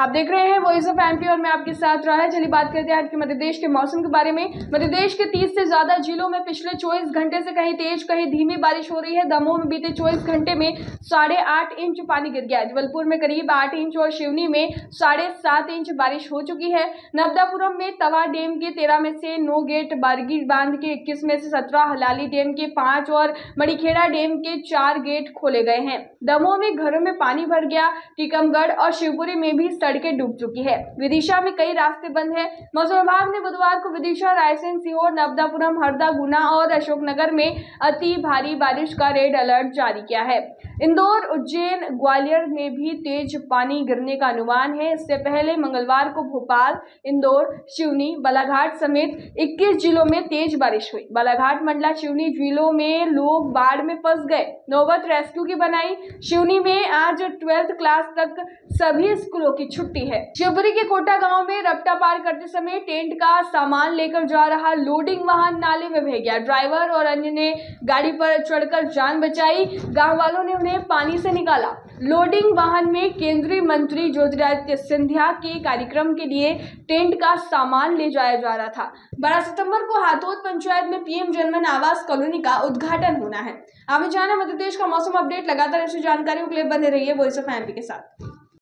आप देख रहे हैं वॉइस ऑफ़ एमपी और मैं आपके साथ रहा है। चलिए बात करते हैं आज के मध्य प्रदेश के मौसम के बारे में। मध्य प्रदेश के 30 से ज़्यादा जिलों में पिछले 24 घंटे से कहीं तेज, कहीं धीमी बारिश हो रही है। दमोह में बीते 24 घंटे में साढ़े आठ इंच पानी गिर गया जबलपुर में करीब आठ इंच और शिवनी में साढ़े सात इंच बारिश हो चुकी है। नवदापुरम में तवा डेम के तेरह में से नौ गेट, बारगी बाँध के इक्कीस में से सत्रह, हलाली डैम के पाँच और मणिखेड़ा डैम के चार गेट खोले गए हैं। दमोह में घरों में पानी भर गया। टीकमगढ़ और शिवपुरी में भी सड़कें डूब चुकी है। विदिशा में कई रास्ते बंद है। मौसम विभाग ने बुधवार को विदिशा, रायसेन, सीहोर, नवदापुरम, हरदा, गुना और अशोकनगर में अति भारी बारिश का रेड अलर्ट जारी किया है। इंदौर, उज्जैन, ग्वालियर में भी तेज पानी गिरने का अनुमान है। इससे पहले मंगलवार को भोपाल, इंदौर शिवनी बालाघाट समेत 21 जिलों में तेज बारिश हुई। बालाघाट, मंडला शिवनी जिलों में लोग बाढ़ में फंस गए। नौबत रेस्क्यू की बनाई। शिवनी में आज ट्वेल्थ क्लास तक सभी स्कूलों की छुट्टी है। शिवपुरी के कोटा गाँव में रपटा पार करते समय टेंट का सामान लेकर जा रहा लोडिंग वाहन। नाले में बह गया ड्राइवर और अन्य ने गाड़ी पर चढ़कर जान बचाई। गाँव वालों ने उन्हें पानी से निकाला। लोडिंग वाहन में केंद्रीय मंत्री ज्योतिरादित्य सिंधिया के कार्यक्रम के लिए टेंट का सामान ले जाया जा रहा था। बारह सितंबर को हाथोद पंचायत में पीएम जनमन आवास कॉलोनी का उद्घाटन होना है। आगे जाना मध्यप्रदेश का मौसम अपडेट। लगातार ऐसी जानकारियों के लिए बने रहिए वॉइस ऑफ़ के साथ।